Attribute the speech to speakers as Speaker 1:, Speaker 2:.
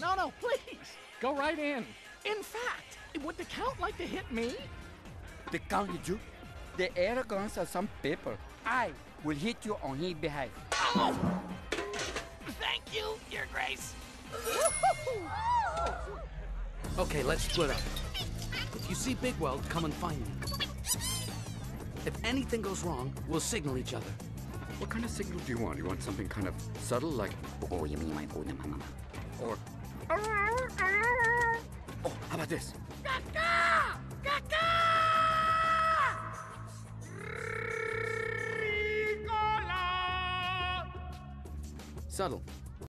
Speaker 1: no, no, please.
Speaker 2: Go right in.
Speaker 1: In fact, would the Count like to hit me?
Speaker 3: The count hit you? The arrogance of some people. I will hit you on his behalf.
Speaker 1: Thank you, Your Grace.
Speaker 4: Okay, let's split up. If you see Bigweld, come and find me. If anything goes wrong, we'll signal each other.
Speaker 5: What kind of signal do you want? You want something kind of subtle, like oh, you mean my oh, na, na, na, na." or oh, how about this? Subtle.